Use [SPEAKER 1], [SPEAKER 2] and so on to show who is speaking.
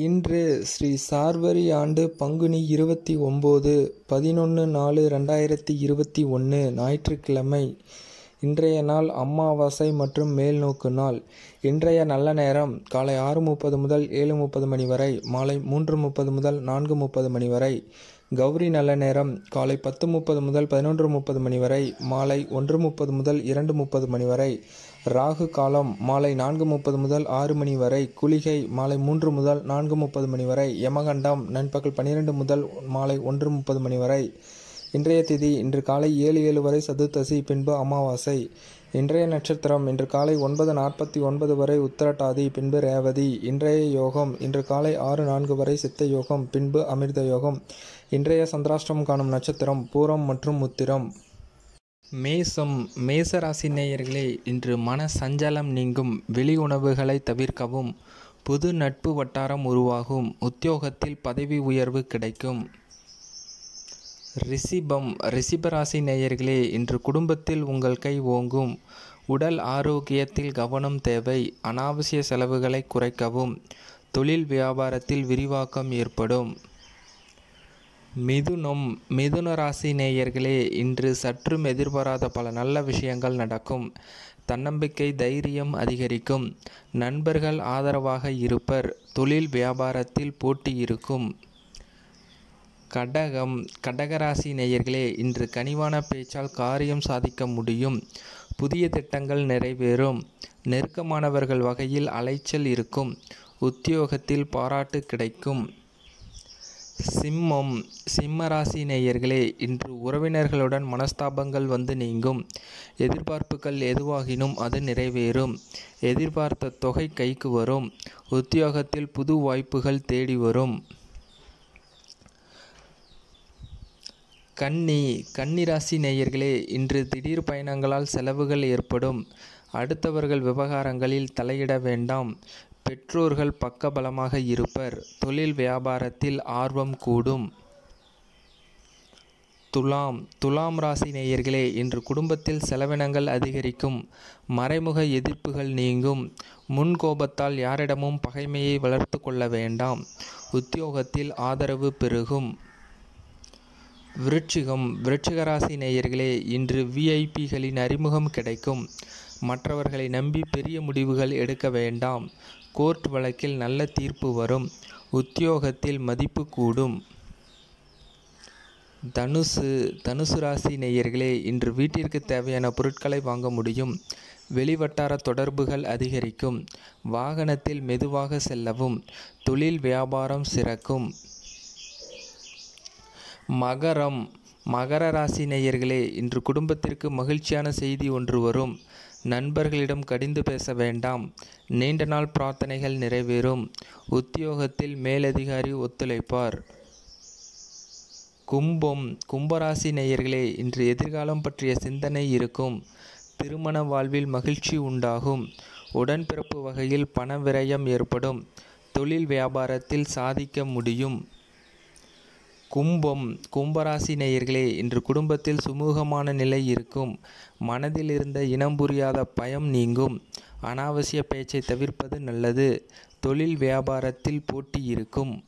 [SPEAKER 1] இன்று ஸ்ரீ சார்வரி ஆண்டு பங்குனி இருபத்தி ஒம்பது பதினொன்று நாலு ரெண்டாயிரத்தி இருபத்தி ஒன்று ஞாயிற்றுக்கிழமை இன்றைய நாள் அமாவாசை மற்றும் மேல்நோக்கு நாள். இன்றைய நல்ல நேரம் காலை ஆறு முப்பது முதல் ஏழு முப்பது மணி வரை மாலை மூன்று முப்பது முதல் நான்கு முப்பது மணி வரை. கௌரி நல்ல நேரம். காலை பத்து முப்பது முதல் பதினொன்று முப்பது மணி வரை மாலை ஒன்று முப்பது முதல் இரண்டு முப்பது மணி வரை ராகு காலம் மாலை நான்கு முப்பது முதல் ஆறு மணி வரை குளிகை மாலை மூன்று முதல் நான்கு முப்பது மணி வரை யமகண்டம் நண்பகல் பன்னிரெண்டு முதல் மாலை ஒன்று முப்பது மணி வரை இன்றைய திதி இன்று காலை ஏழு ஏழு வரை சதுர்த்தசி பின்பு அமாவாசை. இன்றைய நட்சத்திரம் இன்று காலை ஒன்பது நாற்பத்தி ஒன்பது வரை உத்தரட்டாதி பின்பு ரேவதி. இன்றைய யோகம் இன்று காலை ஆறு நான்கு வரை சித்த யோகம் பின்பு அமிர்த யோகம். இன்றைய சந்திராஷ்டிரம் காணும் நட்சத்திரம் பூரம் மற்றும் உத்திரம். மேசம் மேசராசி நேயர்களே இன்று மன சஞ்சலம் நீங்கும் வெளி உணவுகளை தவிர்க்கவும் புது நட்பு வட்டாரம் உருவாகும் உத்தியோகத்தில் பதவி உயர்வு கிடைக்கும். ரிஷிபம் ரிஷிபராசி நேயர்களே இன்று குடும்பத்தில் உங்கள் கை ஓங்கும். உடல் ஆரோக்கியத்தில் கவனம் தேவை. அனாவசிய செலவுகளை குறைக்கவும். தொழில் வியாபாரத்தில் விரிவாக்கம் ஏற்படும். மிதுனம் மிதுன ராசி நேயர்களே இன்று சற்றும் எதிர்பாராத பல நல்ல விஷயங்கள் நடக்கும். தன்னம்பிக்கை தைரியம் அதிகரிக்கும். நண்பர்கள் ஆதரவாக இருப்பர். தொழில் வியாபாரத்தில் போட்டி இருக்கும். கடகம் கடகராசி நேயர்களே இன்று கனிவான பேச்சால் காரியம் சாதிக்க முடியும். புதிய திட்டங்கள் நிறைவேறும். நெருக்கமானவர்கள் வகையில் அலைச்சல் இருக்கும். உத்தியோகத்தில் பாராட்டு கிடைக்கும். சிம்மம் சிம்ம ராசி நேயர்களே இன்று உறவினர்களுடன் மனஸ்தாபங்கள் வந்து நீங்கும். எதிர்பார்ப்புகள் எதுவாகினும் அது நிறைவேறும். எதிர்பார்த்த தொகை கைக்கு வரும். உத்தியோகத்தில் புது வாய்ப்புகள் தேடி வரும். கன்னி கன்னிராசி நேயர்களே இன்று திடீர் பயணங்களால் செலவுகள் ஏற்படும். அடுத்தவர்கள் விவகாரங்களில் தலையிட வேண்டாம். பெற்றோர்கள் பக்கபலமாக இருப்பர். தொழில் வியாபாரத்தில் ஆர்வம் கூடும். துலாம் துலாம் ராசி நேயர்களே இன்று குடும்பத்தில் செலவினங்கள் அதிகரிக்கும். மறைமுக எதிர்ப்புகள் நீங்கும். முன் கோபத்தால் யாரிடமும் பகைமையை வளர்த்து கொள்ள வேண்டாம். உத்தியோகத்தில் ஆதரவு பெருகும். விருட்சிகம் விருட்சிகராசி நேயர்களே இன்று விஐபிகளின் அறிமுகம் கிடைக்கும். மற்றவர்களை நம்பி பெரிய முடிவுகள் எடுக்க வேண்டாம். கோர்ட் வழக்கில் நல்ல தீர்ப்பு வரும். உத்தியோகத்தில் மதிப்பு கூடும். தனுசு தனுசு ராசி நேயர்களே இன்று வீட்டிற்கு தேவையான பொருட்களை வாங்க முடியும். வெளிவட்டார தொடர்புகள் அதிகரிக்கும். வாகனத்தில் மெதுவாக செல்லவும். தொழில் வியாபாரம் சிறக்கும். மகரம் மகர ராசி நேயர்களே இன்று குடும்பத்திற்கு மகிழ்ச்சியான செய்தி ஒன்று வரும். நண்பர்களிடம் கடிந்து பேச வேண்டாம். நீண்ட நாள் பிரார்த்தனைகள் நிறைவேறும். உத்தியோகத்தில் மேலதிகாரி ஒத்துழைப்பார். கும்பம் கும்பராசி நேயர்களே இன்று எதிர்காலம் பற்றிய சிந்தனை இருக்கும். திருமண வாழ்வில் மகிழ்ச்சி உண்டாகும். உடன்பிறப்பு வகையில் பண விரயம் ஏற்படும். தொழில் வியாபாரத்தில் சாதிக்க முடியும். கும்பம் கும்பராசி நேயர்களே இன்று குடும்பத்தில் சுமூகமான நிலை இருக்கும். மனதில் இருந்த இனம் புரியாத பயம் நீங்கும். அனாவசிய பேச்சை தவிர்ப்பது நல்லது. தொழில் வியாபாரத்தில் போட்டி இருக்கும்.